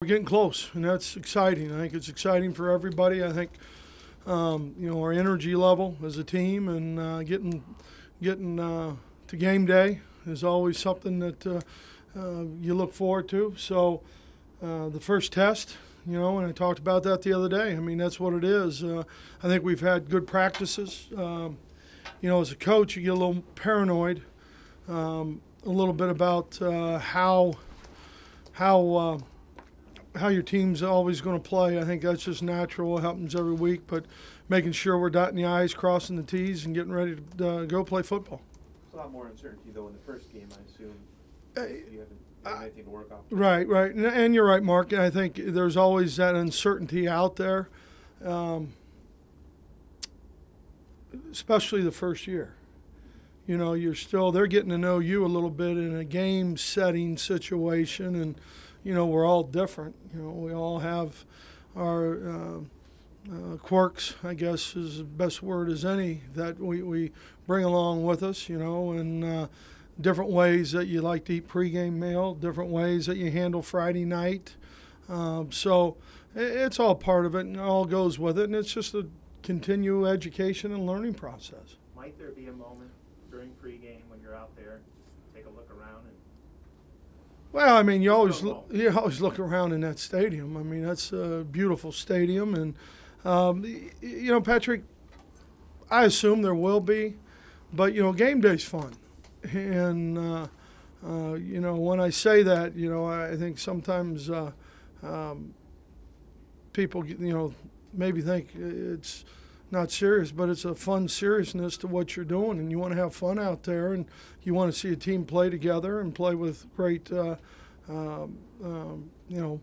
We're getting close, and that's exciting. I think it's exciting for everybody. I think um, you know our energy level as a team and uh, getting getting uh, to game day is always something that uh, uh you look forward to. So uh, the first test, you know, and I talked about that the other day. I mean, that's what it is. Uh, I think we've had good practices. Um, you know, as a coach, you get a little paranoid, um, a little bit about how how how your team's always going to play. I think that's just natural. It happens every week, but making sure we're dotting the i's, crossing the t's, and getting ready to uh, go play football. It's a lot more uncertainty though in the first game, I assume. Uh, you haven't, have anything to work off. Right, right, and, and, you're right, Mark. I think there's always that uncertainty out there, um, especially the first year. You know, you're still they're getting to know you a little bit in a game setting situation and you know, we're all different. You know, we all have our uh, uh, quirks, I guess is the best word as any, that we, we bring along with us, you know, and uh, different ways that you like to eat pregame meal, different ways that you handle Friday night. Um, so it's all part of it and all goes with it, and it's just a continual education and learning process. Might there be a moment during pregame when you're out there, take a look around and well, I mean, you always look, you always look around in that stadium. I mean, that's a beautiful stadium, and um, you know, Patrick, I assume there will be, but you know, game day's fun, and uh, uh, you know, when I say that, you know, I think sometimes uh, um, people, you know, maybe think it's not serious, but it's a fun seriousness to what you're doing, and you want to have fun out there, and you want to see a team play together and play with great, uh, um, um, you know,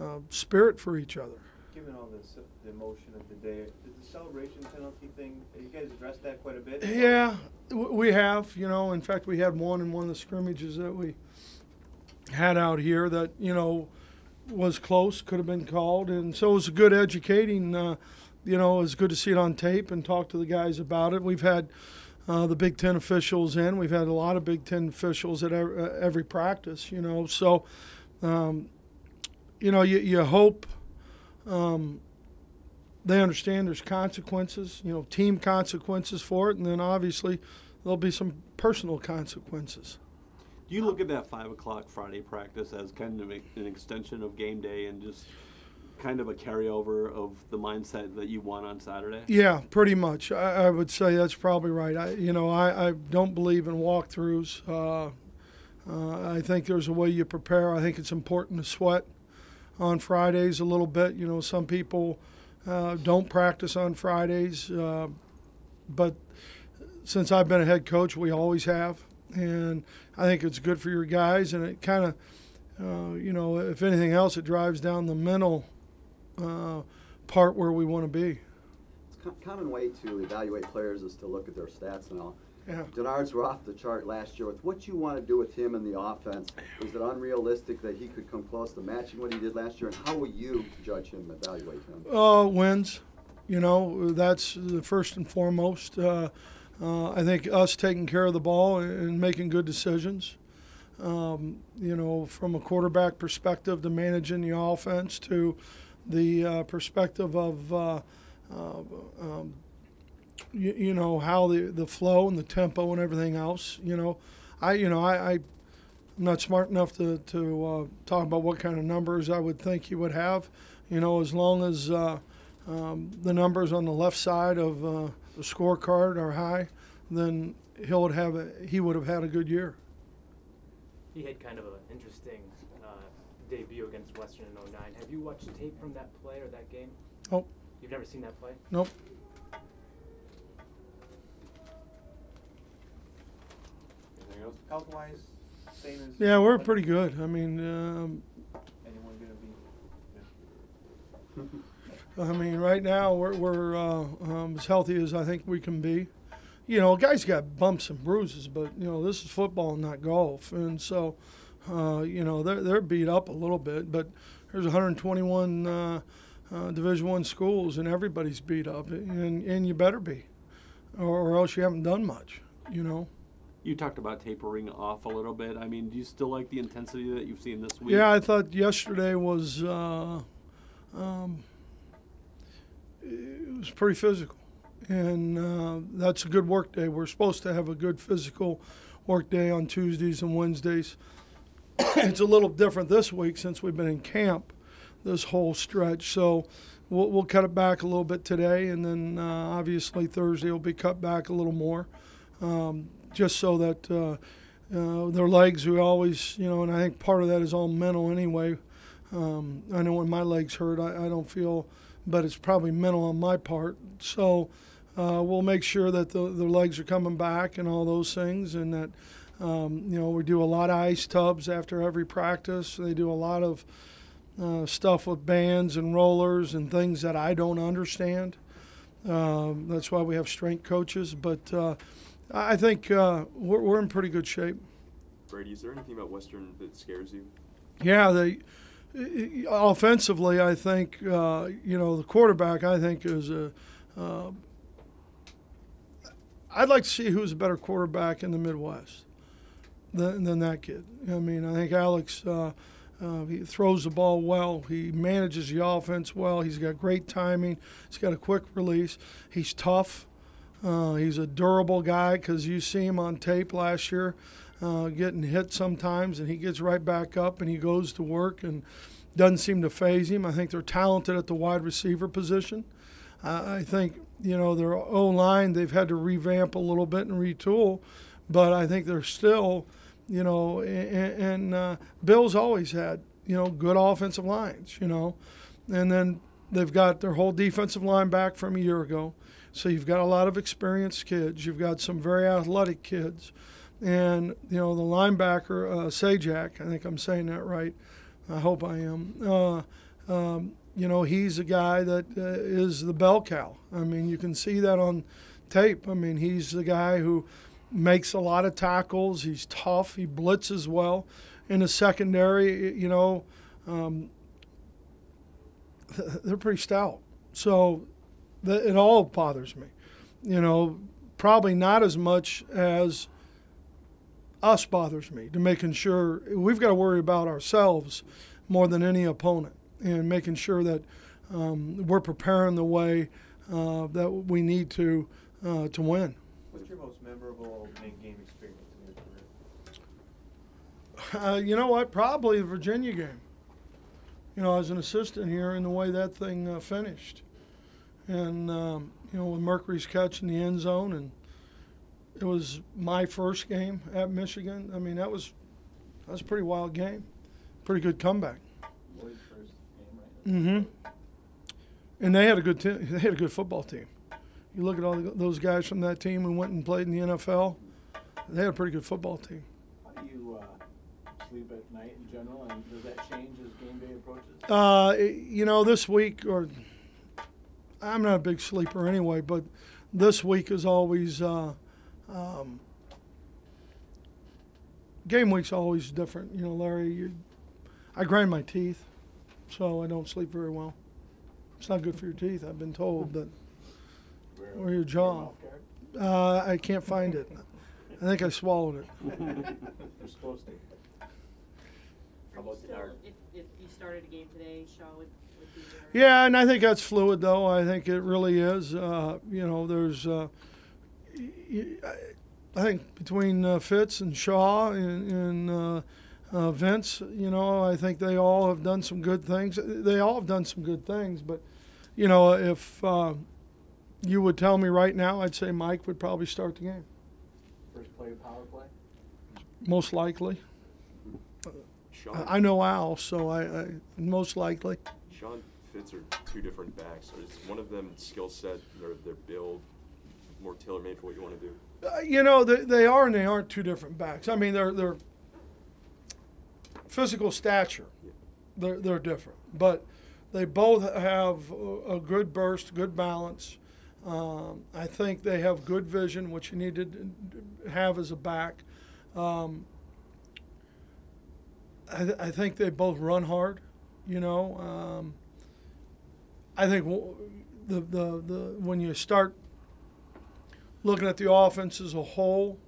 uh, spirit for each other. Given all this, the emotion of the day, did the celebration penalty thing? You guys addressed that quite a bit. Yeah, we have. You know, in fact, we had one in one of the scrimmages that we had out here that you know was close, could have been called, and so it was a good educating. You know, it was good to see it on tape and talk to the guys about it. We've had uh, the Big Ten officials in. We've had a lot of Big Ten officials at every, uh, every practice, you know. So, um, you know, you, you hope um, they understand there's consequences, you know, team consequences for it, and then obviously there'll be some personal consequences. Do you look at that five o'clock Friday practice as kind of an extension of game day and just kind of a carryover of the mindset that you want on Saturday? Yeah, pretty much. I, I would say that's probably right. I, you know, I, I don't believe in walkthroughs. Uh, uh, I think there's a way you prepare. I think it's important to sweat on Fridays a little bit. You know, some people uh, don't practice on Fridays, uh, but since I've been a head coach, we always have, and I think it's good for your guys, and it kind of. Uh, you know, if anything else, it drives down the mental uh, part where we want to be. It's a common way to evaluate players is to look at their stats and all. Yeah. Denard's were off the chart last year. With what you want to do with him in the offense, is it unrealistic that he could come close to matching what he did last year? And how will you judge him, evaluate him? Uh, wins. You know, that's the first and foremost. Uh, uh, I think us taking care of the ball and making good decisions. Um, you know, from a quarterback perspective to managing the offense to the uh, perspective of uh, uh, um, you, you, know how the, the flow and the tempo and everything else. You know, I you know I, I am not smart enough to to uh, talk about what kind of numbers I would think he would have. You know, as long as uh, um, the numbers on the left side of the scorecard are high, then he would have a, he would have had a good year. He had kind of an interesting debut against Western in 09. Have you watched tape from that play or that game? Nope. You've never seen that play? Nope. Anything else? Health wise, same as. Yeah, we're pretty good. I mean, um, anyone gonna be? Yeah. I mean, right now we're, we're uh, um, as healthy as I think we can be. You know, guys got bumps and bruises, but you know this is football, not golf, and so uh, you know, they're, they're beat up a little bit, but there's 121 uh, uh, Division One schools, and everybody's beat up, and, and you better be, or, or else you haven't done much, you know. You talked about tapering off a little bit. I mean, do you still like the intensity that you've seen this week? Yeah, I thought yesterday was uh, um, it was pretty physical, and uh, that's a good work day. We're supposed to have a good physical work day on Tuesdays and Wednesdays. it's a little different this week since we've been in camp this whole stretch, so we'll, we'll cut it back a little bit today, and then uh, obviously Thursday will be cut back a little more, um, just so that. Uh, uh, their legs, we always, you know, and I think part of that is all mental anyway. Um, I know when my legs hurt, I, I don't feel, but it's probably mental on my part. So uh, we'll make sure that the, the legs are coming back and all those things, and that, um, you know, we do a lot of ice tubs after every practice. They do a lot of uh, stuff with bands and rollers and things that I don't understand. Um, that's why we have strength coaches, but. Uh, I think uh, we're, we're in pretty good shape. Brady, is there anything about Western that scares you? Yeah, they offensively, I think uh, you know the quarterback. I think is a. Uh, I'd like to see who's a better quarterback in the Midwest than, than that kid. I mean, I think Alex. Uh, uh, he throws the ball well. He manages the offense well. He's got great timing. He's got a quick release. He's tough. Uh, he's a durable guy because you see him on tape last year uh, getting hit sometimes, and he gets right back up and he goes to work and doesn't seem to phase him. I think they're talented at the wide receiver position. I think you know their O line they've had to revamp a little bit and retool, but I think they're still, you know, and, and uh, Bill's always had you know good offensive lines, you know, and then they've got their whole defensive line back from a year ago. So you've got a lot of experienced kids. You've got some very athletic kids, and you know the linebacker uh, Sajak. I think I'm saying that right. I hope I am. Uh, um, you know he's a guy that uh, is the bell cow. I mean you can see that on tape. I mean he's the guy who makes a lot of tackles. He's tough. He blitzes well. In the secondary, you know, um, they're pretty stout. So that it all bothers me. You know, probably not as much as us bothers me to making sure we've got to worry about ourselves more than any opponent and making sure that um, we're preparing the way uh, that we need to uh, to win. What's your most memorable big game experience in your career? Uh, you know what? Probably the Virginia game. You know, as an assistant here, and the way that thing uh, finished and um, you know with Mercury's catch in the end zone, and it was my first game at Michigan. I mean that was that was a pretty wild game, pretty good comeback. Lloyd's first game, right? Mm-hmm. And they had a good te- they had a good football team. You look at all those guys from that team who went and played in the NFL. They had a pretty good football team. How do you uh, sleep at night in general, and does that change as game day approaches? Uh, you know, this week or I'm not a big sleeper anyway, but this week is always uh, um, game week's always different. You know, Larry, you, I grind my teeth, so I don't sleep very well. It's not good for your teeth. I've been told that, or your jaw. Uh, I can't find it. I think I swallowed it. You're supposed to. How about still, Art? if, if you started a game today, Shaw would, would be your. Yeah, and I think that's fluid, though. I think it really is. Uh, you know, there's, uh, y- y- I think between uh, Fitz and Shaw and, and uh, uh, Vince, you know, I think they all have done some good things. They all have done some good things, but, you know, if uh, you would tell me right now, I'd say Mike would probably start the game, First play of power play? most likely. Sean, I know Al, so I, I most likely. Sean Fitz are two different backs. Is one of them skill set, their their build, more tailor made for what you want to do? Uh, you know, they, they are and they aren't two different backs. I mean, they're they're physical stature. They're they're different, but they both have a, a good burst, good balance. Um, I think they have good vision, which you need to have as a back. Um, I, th- I think they both run hard. You know, um, I think w- the, the the when you start looking at the offense as a whole,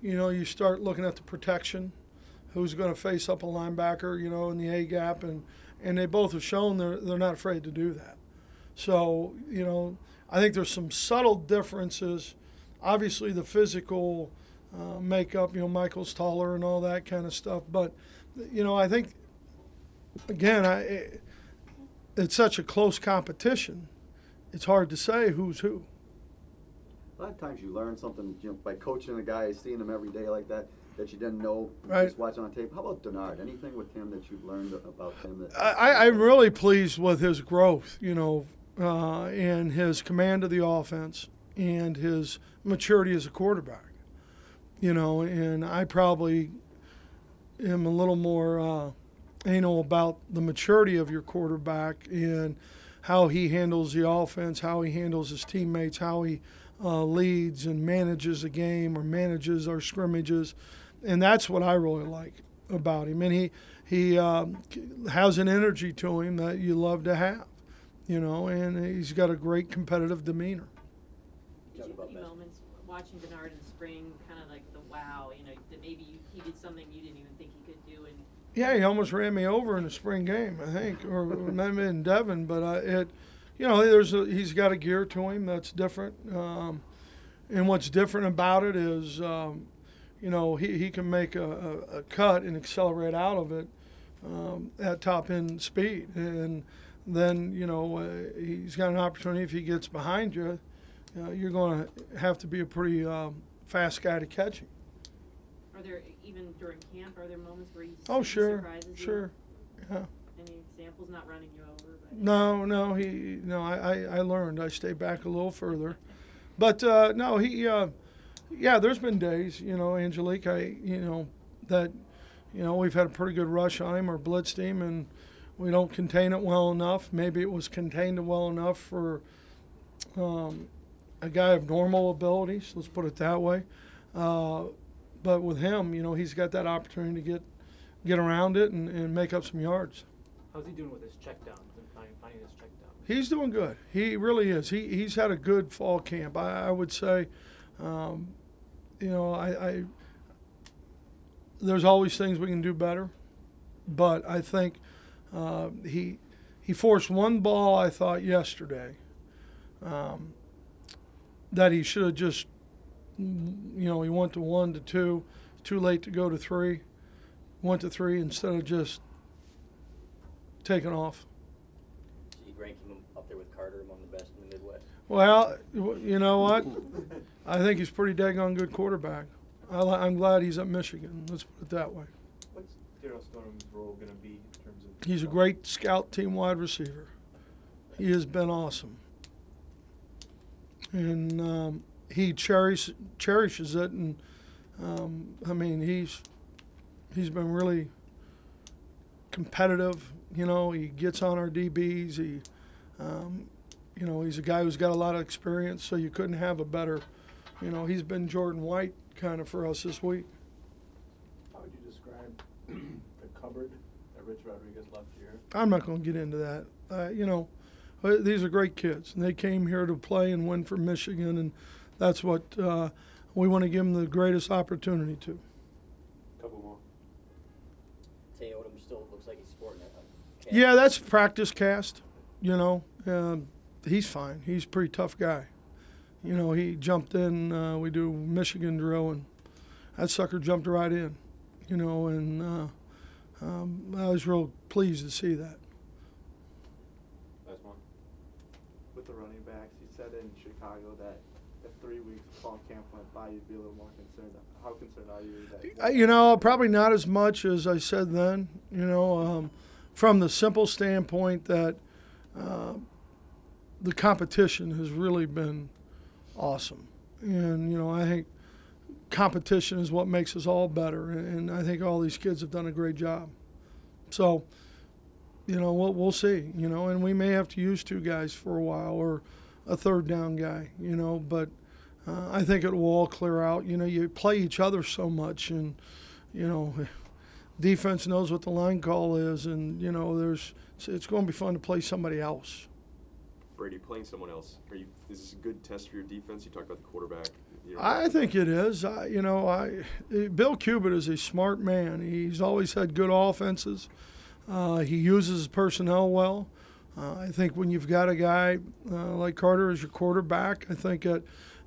you know, you start looking at the protection, who's going to face up a linebacker, you know, in the A gap, and and they both have shown they're they're not afraid to do that. So you know, I think there's some subtle differences. Obviously, the physical uh, makeup, you know, Michael's taller and all that kind of stuff, but you know, I think again, I it, it's such a close competition. It's hard to say who's who. A lot of times you learn something you know, by coaching a guy, seeing him every day like that, that you didn't know Right. just watching on tape. How about Denard? Anything with him that you've learned about him? That I, I- I'm really pleased with his growth, you know, uh, and his command of the offense and his maturity as a quarterback. You know, and I probably am a little more uh, anal about the maturity of your quarterback and how he handles the offense, how he handles his teammates, how he uh, leads and manages a game or manages our scrimmages, and that's what I really like about him. And he he um, has an energy to him that you love to have, you know, and he's got a great competitive demeanor. Did you have any moments watching Denard in spring, kind of like the wow, you know, that maybe you, he did something you didn't even think he could do, and Yeah, he almost ran me over in the spring game, I think, or maybe in Devon. But uh, it, you know, there's a, he's got a gear to him that's different. Um, and what's different about it is, um, you know, he, he can make a, a, a cut and accelerate out of it um, at top end speed. And then, you know, uh, he's got an opportunity if he gets behind you, uh, you're going to have to be a pretty um, fast guy to catch him. are there even during camp? Are there moments where he Oh, sure, surprises you? sure. Yeah. Any examples? Not running you over, but No, no, he no. I, I, I learned. I stayed back a little further, but uh, no, he. Uh, yeah, there's been days, you know, Angelique. I, you know, that, you know, we've had a pretty good rush on him or blitzed him, and we don't contain it well enough. Maybe it was contained well enough for um, a guy of normal abilities. Let's put it that way. Uh, but with him, you know, he's got that opportunity to get get around it and, and make up some yards. How's he doing with his checkdowns and finding, finding his checkdowns? He's doing good. He really is. He he's had a good fall camp. I, I would say, um, you know, I, I there's always things we can do better, but I think uh, he he forced one ball. I thought yesterday um, that he should have just you know he went to one to two, too late to go to three, went to three instead of just taking off. So you'd rank him up there with Carder among the best in the Midwest? Well, you know what? I think he's pretty daggone good quarterback. I, I'm glad he's at Michigan. Let's put it that way. What's Darryl Stonum's role gonna be in terms of? He's a great scout team wide receiver. He has been awesome, and um, he cherish, cherishes it. And um, I mean, he's he's been really competitive. You know, he gets on our DBs. He, um, you know, he's a guy who's got a lot of experience. So you couldn't have a better. You know, he's been Jordan White kind of for us this week. How would you describe the cupboard that Rich Rodriguez left here? I'm not going to get into that. Uh, you know, uh, these are great kids, and they came here to play and win for Michigan, and that's what uh, we want to give them the greatest opportunity to. A Couple more. Tay Odom still looks like he's sporting it. Yeah, that's practice cast. You know, um, he's fine. He's a pretty tough guy. You know, he jumped in. Uh, we do Michigan drill, and that sucker jumped right in. You know, and uh, um, I was real pleased to see that. Last one. with the running backs. You said in Chicago that if three weeks of fall camp went by, you'd be a little more concerned. How concerned are you that? You know, probably not as much as I said then. You know, um, from the simple standpoint that uh, the competition has really been awesome, and you know, I think competition is what makes us all better, and I think all these kids have done a great job. So, you know, we'll we'll see. You know, and we may have to use two guys for a while or a third down guy. You know, but. Uh, I think it will all clear out. You know, you play each other so much, and you know, defense knows what the line call is, and you know, there's it's, it's going to be fun to play somebody else. Brady playing someone else? Are you, is this a good test for your defense? You talked about the quarterback. I think it is. I, you know, I Bill Cubit is a smart man. He's always had good offenses. Uh, he uses his personnel well. Uh, I think when you've got a guy uh, like Carder as your quarterback, I think it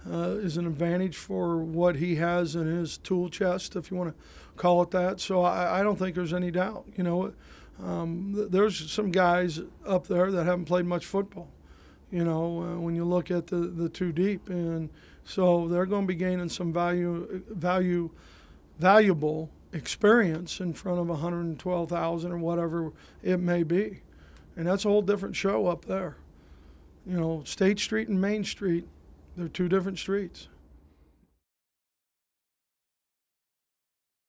uh, is an advantage for what he has in his tool chest, if you want to call it that. So I, I don't think there's any doubt. You know, um, th- there's some guys up there that haven't played much football. You know, uh, when you look at the, the two deep, and so they're going to be gaining some value, value, valuable experience in front of 112,000 or whatever it may be, and that's a whole different show up there. You know, State Street and Main Street, they're two different streets.